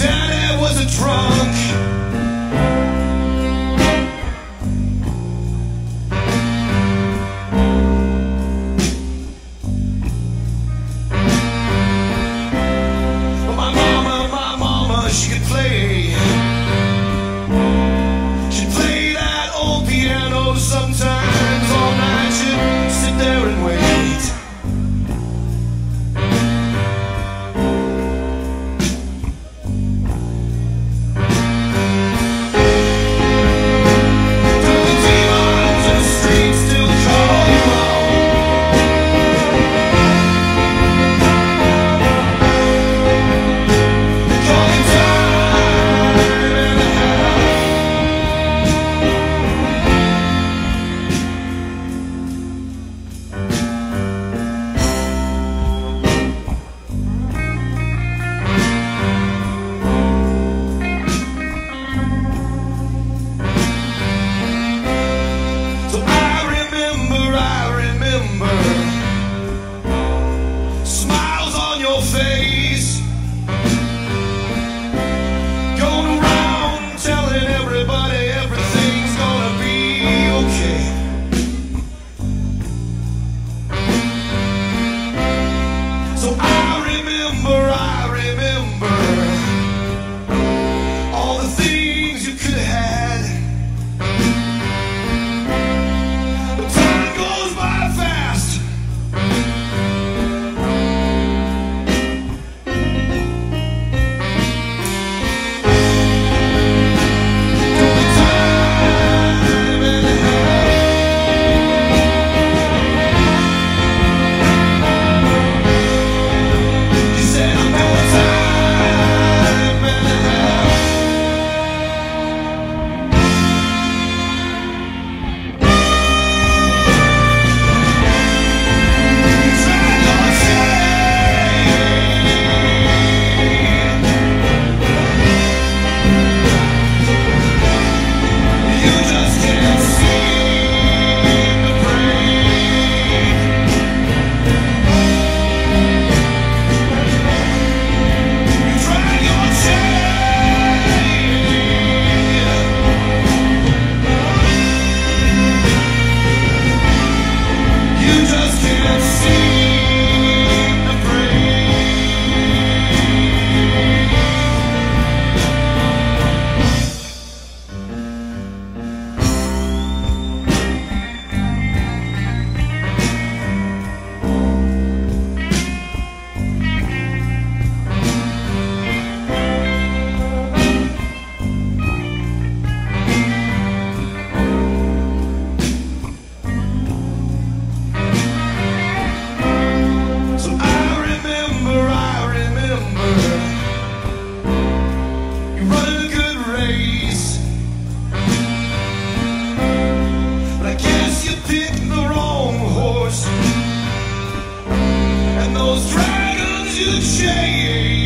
daddy was a drunk. Remember, I remember you chased.